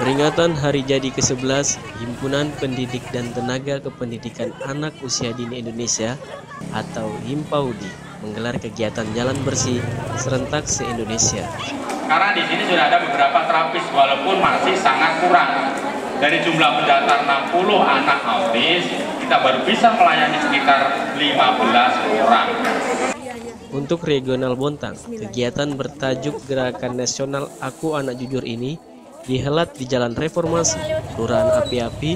Peringatan Hari Jadi ke-11 Himpunan Pendidik dan Tenaga Kependidikan Anak Usia Dini Indonesia atau HIMPAUDI menggelar kegiatan jalan bersih serentak se-Indonesia. Karena di sini sudah ada beberapa terapis walaupun masih sangat kurang. Dari jumlah mendatar 60 anak autis, kita baru bisa melayani sekitar 15 orang. Untuk regional Bontang, kegiatan bertajuk Gerakan Nasional Aku Anak Jujur ini dihelat di Jalan Reformasi, Kelurahan Api-Api,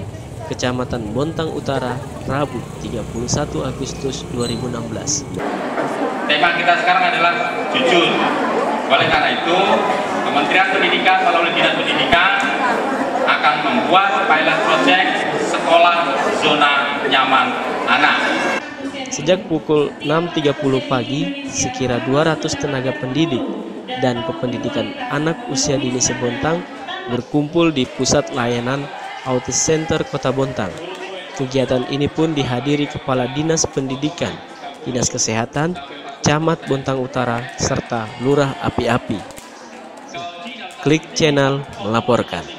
Kecamatan Bontang Utara, Rabu 31 Agustus 2016. Tema kita sekarang adalah jujur. Oleh karena itu, Kementerian Pendidikan melalui Dinas Pendidikan akan membuat pilot project sekolah zona nyaman anak. Sejak pukul 6.30 pagi, sekira 200 tenaga pendidik dan kependidikan anak usia dini Sebontang berkumpul di Pusat Layanan Autis Center Kota Bontang. Kegiatan ini pun dihadiri Kepala Dinas Pendidikan, Dinas Kesehatan, Camat Bontang Utara, serta Lurah Api-Api. Klik channel melaporkan.